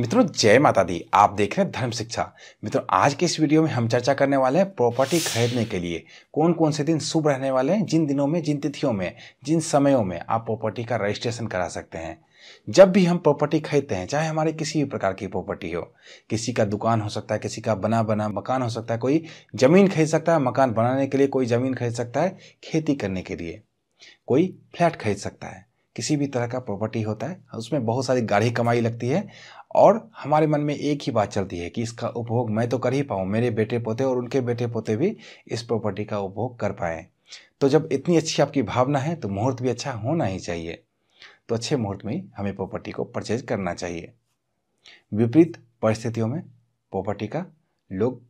मित्रों, जय माता दी। आप देख रहे हैं धर्म शिक्षा। मित्रों, आज के इस वीडियो में हम चर्चा करने वाले हैं प्रॉपर्टी खरीदने के लिए। कौन कौन से दिन शुभ रहने वाले हैं? जिन दिनों में, जिन तिथियों में, जिन समयों में आप प्रॉपर्टी का रजिस्ट्रेशन करा सकते हैं। जब भी हम प्रॉपर्टी खरीदते हैं, चाहे हमारे किसी भी प्रकार की प्रॉपर्टी हो, किसी का दुकान हो सकता है, किसी का बना बना मकान हो सकता है, कोई ज़मीन खरीद सकता है, मकान बनाने के लिए कोई ज़मीन खरीद सकता है, खेती करने के लिए कोई फ्लैट खरीद सकता है। किसी भी तरह का प्रॉपर्टी होता है, उसमें बहुत सारी गाढ़ी कमाई लगती है और हमारे मन में एक ही बात चलती है कि इसका उपभोग मैं तो कर ही पाऊँ, मेरे बेटे पोते और उनके बेटे पोते भी इस प्रॉपर्टी का उपभोग कर पाएँ। तो जब इतनी अच्छी आपकी भावना है तो मुहूर्त भी अच्छा होना ही चाहिए। तो अच्छे मुहूर्त में हमें प्रॉपर्टी को परचेज करना चाहिए। विपरीत परिस्थितियों में प्रॉपर्टी का लोग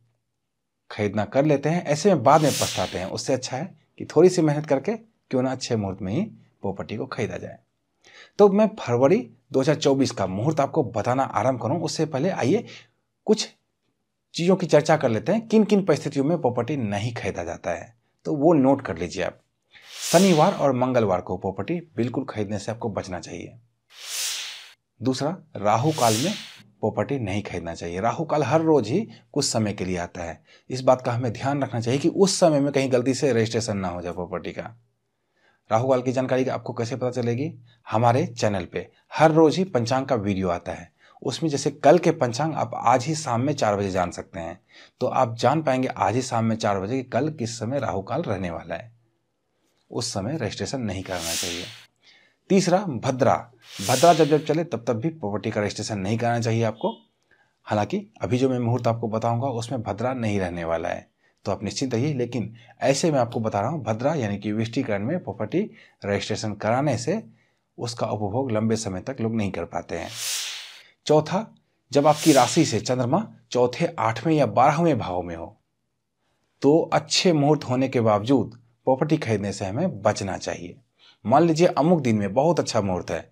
खरीदना कर लेते हैं, ऐसे में बाद में पछताते हैं। उससे अच्छा है कि थोड़ी सी मेहनत करके क्यों ना अच्छे मुहूर्त में ही प्रॉपर्टी को खरीदा जाए। तो मैं फरवरी 2024 का मुहूर्त आपको बताना आरंभ करूँ। उससे पहले आइए, कुछ चीज़ों की चर्चा कर लेते हैं। किन किन परिस्थितियों में प्रॉपर्टी नहीं खरीदा जाता है? तो वो नोट कर लीजिए आप। शनिवार और मंगलवार को प्रॉपर्टी बिल्कुल खरीदने से आपको बचना चाहिए। दूसरा, राहु काल में प्रॉपर्टी नहीं खरीदना चाहिए। राहु काल हर रोज ही कुछ समय के लिए आता है। इस बात का हमें ध्यान रखना चाहिए कि उस समय में कहीं गलती से रजिस्ट्रेशन ना हो जाए प्रॉपर्टी का। राहु काल की जानकारी आपको कैसे पता चलेगी? हमारे चैनल पे। हर रोज ही पंचांग का वीडियो आता है। उसमें जैसे कल के पंचांग आप आज ही शाम में चार बजे जान सकते हैं। तो आप जान पाएँगे आज ही शाम में चार बजे कि कल किस समय राहु काल रहने वाला है। उस समय रजिस्ट्रेशन नहीं करना चाहिए। तीसरा, भद्रा। भद्रा जब जब चले, तब तब भी प्रॉपर्टी का रजिस्ट्रेशन नहीं कराना चाहिए आपको। हालाँकि अभी जो मैं मुहूर्त आपको बताऊँगा, उसमें भद्रा नहीं रहने वाला है। तो आप निश्चिंत रहिए। लेकिन ऐसे मैं आपको बता रहा हूँ, भद्रा यानी कि विष्टीकरण में प्रॉपर्टी रजिस्ट्रेशन कराने से उसका उपभोग लंबे समय तक लोग नहीं कर पाते हैं। चौथा, जब आपकी राशि से चंद्रमा चौथे, आठवें या बारहवें भाव में हो तो अच्छे मुहूर्त होने के बावजूद प्रॉपर्टी खरीदने से हमें बचना चाहिए। मान लीजिए अमुक दिन में बहुत अच्छा मुहूर्त है,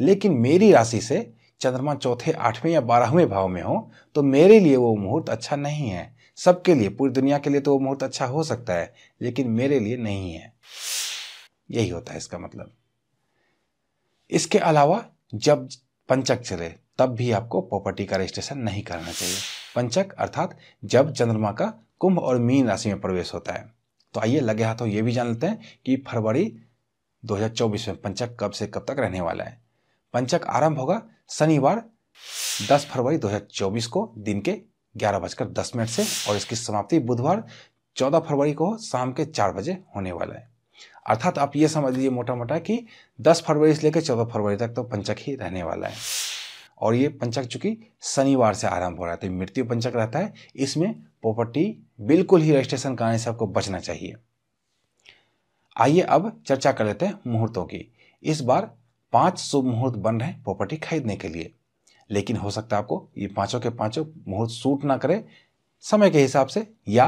लेकिन मेरी राशि से चंद्रमा चौथे, आठवें या बारहवें भाव में हो तो मेरे लिए वो मुहूर्त अच्छा नहीं है। सबके लिए, पूरी दुनिया के लिए तो वो मुहूर्त अच्छा हो सकता है, लेकिन मेरे लिए नहीं है। यही होता है इसका मतलब। इसके अलावा, जब पंचक चले, तब भी आपको प्रॉपर्टी का रजिस्ट्रेशन नहीं करना चाहिए। पंचक, अर्थात जब चंद्रमा का कुंभ और मीन राशि में प्रवेश होता है। तो आइए लगे हाथों ये भी जान लेते हैं कि फरवरी 2024 में पंचक कब से कब तक रहने वाला है। पंचक आरंभ होगा शनिवार 10 फरवरी 2024 को, दिन के ग्यारह बजकर दस मिनट से और इसकी समाप्ति बुधवार चौदह फरवरी को शाम के चार बजे होने वाला है। अर्थात आप ये समझ लीजिए मोटा मोटा कि दस फरवरी से लेकर चौदह फरवरी तक तो पंचक ही रहने वाला है। और ये पंचक चूँकि शनिवार से आरंभ हो रहा है तो मृत्यु पंचक रहता है। इसमें प्रॉपर्टी बिल्कुल ही रजिस्ट्रेशन कराने से आपको बचना चाहिए। आइए अब चर्चा कर लेते हैं मुहूर्तों की। इस बार पाँच शुभ मुहूर्त बन रहे हैं प्रॉपर्टी खरीदने के लिए। लेकिन हो सकता है आपको ये पाँचों के पाँचों मुहूर्त सूट ना करे। समय के हिसाब से या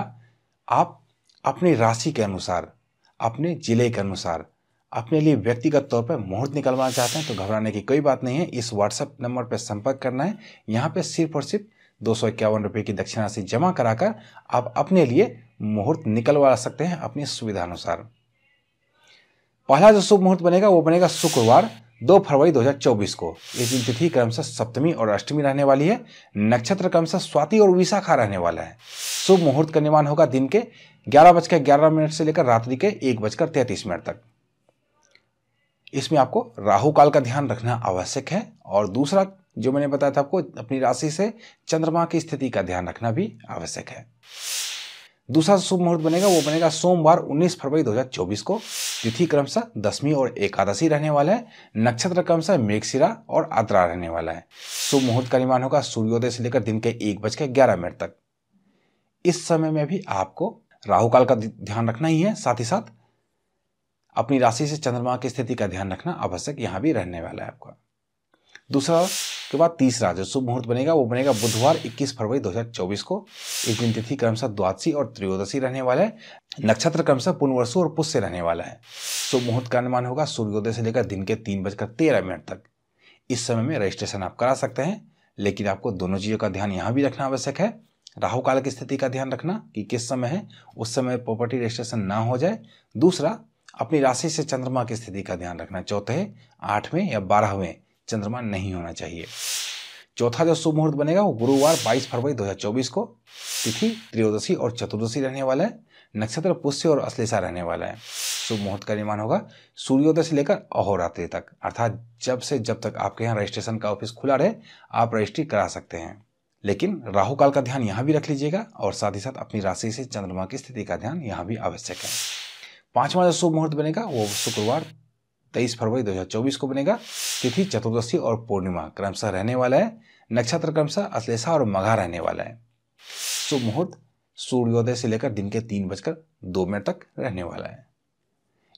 आप अपनी राशि के अनुसार, अपने ज़िले के अनुसार, अपने लिए व्यक्तिगत तौर पर मुहूर्त निकलवाना चाहते हैं तो घबराने की कोई बात नहीं है। इस व्हाट्सएप नंबर पर संपर्क करना है। यहाँ पर सिर्फ़ और सिर्फ़ दो सौ इक्यावन रुपये की दक्षिण राशि जमा कराकर आप अपने लिए मुहूर्त निकलवा सकते हैं अपनी सुविधा अनुसार पहला जो शुभ मुहूर्त बनेगा वो बनेगा शुक्रवार। दो फरवरी 2024 को। इस दिन तिथि क्रमशः सप्तमी और अष्टमी रहने वाली है। नक्षत्र क्रमशः स्वाति और विशाखा रहने वाला है। शुभ मुहूर्त का निर्माण होगा दिन के ग्यारह बजकर ग्यारह मिनट से लेकर रात्रि के एक बजकर तैतीस मिनट तक। इसमें आपको राहु काल का ध्यान रखना आवश्यक है और दूसरा जो मैंने बताया था आपको, अपनी राशि से चंद्रमा की स्थिति का ध्यान रखना भी आवश्यक है। दूसरा शुभ मुहूर्त बनेगा, वो बनेगा सोमवार 19 फरवरी 2024 को। तिथि क्रमशः दसवीं और एकादशी रहने वाला है। नक्षत्र क्रमशः मेघशिरा और आद्रा रहने वाला है। शुभ मुहूर्त का निर्माण होगा सूर्योदय से लेकर दिन के एक बज के ग्यारह मिनट तक। इस समय में भी आपको राहु काल का ध्यान रखना ही है, साथ ही साथ अपनी राशि से चंद्रमा की स्थिति का ध्यान रखना आवश्यक, यहाँ भी रहने वाला है आपका। दूसरा के बाद तीसरा जो शुभ मुहूर्त बनेगा, वो बनेगा बुधवार 21 फरवरी 2024 को। इस दिन तिथि क्रमशः द्वादशी और त्रयोदशी रहने वाला है। नक्षत्र क्रमशः पुनवर्षु और पुष्य रहने वाला है। शुभ मुहूर्त का अनुमान होगा, सूर्योदय से लेकर दिन के तीन बजकर तेरह मिनट तक। इस समय में रजिस्ट्रेशन आप करा सकते हैं, लेकिन आपको दोनों चीज़ों का ध्यान यहाँ भी रखना आवश्यक है। राहु काल की स्थिति का ध्यान रखना कि किस समय है, उस समय प्रॉपर्टी रजिस्ट्रेशन ना हो जाए। दूसरा, अपनी राशि से चंद्रमा की स्थिति का ध्यान रखना। चौथे, आठवें या बारहवें चंद्रमा नहीं होना चाहिए। चौथा जो शुभ मुहूर्त बनेगा वो गुरुवार 22 फरवरी 2024 को तिथि त्रयोदशी और चतुर्दशी रहने वाला है, नक्षत्र पुष्य और अश्लेषा रहने वाला है। शुभ मुहूर्त का निर्माण होगा सूर्योदय से लेकर अहोरात्रि तक। अर्थात जब से जब तक आपके यहाँ रजिस्ट्रेशन का ऑफ़िस खुला रहे, आप रजिस्ट्री करा सकते हैं। लेकिन राहु काल का ध्यान यहाँ भी रख लीजिएगा और साथ ही साथ अपनी राशि से चंद्रमा की स्थिति का ध्यान यहाँ भी आवश्यक है। पांचवा जो शुभ मुहूर्त बनेगा वो शुक्रवार तेईस फरवरी 2024 को बनेगा तिथि चतुर्दशी और पूर्णिमा। क्रमशः रहने वाला है, नक्षत्र क्रमशः अश्लेषा और मघा रहने वाला है। शुभ मुहूर्त, सूर्योदय से लेकर दिन के तीन बजकर दो मिनट तक रहने वाला है।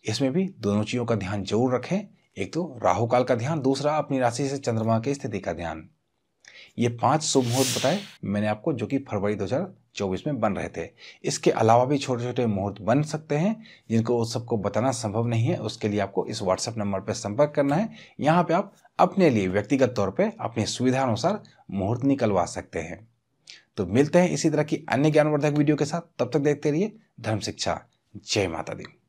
इसमें भी दोनों चीज़ों का ध्यान ज़रूर रखें। एक तो राहु काल का ध्यान, दूसरा अपनी राशि से चंद्रमा की स्थिति का ध्यान। ये पाँच शुभ मुहूर्त बताए मैंने आपको, जो कि फरवरी 2024 में बन रहे थे। इसके अलावा भी छोटे छोटे मुहूर्त बन सकते हैं, जिनको उस सबको बताना संभव नहीं है। उसके लिए आपको इस व्हाट्सएप नंबर पर संपर्क करना है। यहाँ पे आप अपने लिए व्यक्तिगत तौर पर अपनी सुविधा अनुसार मुहूर्त निकलवा सकते हैं। तो मिलते हैं इसी तरह की अन्य ज्ञानवर्धक वीडियो के साथ। तब तक देखते रहिए धर्म शिक्षा। जय माता दी।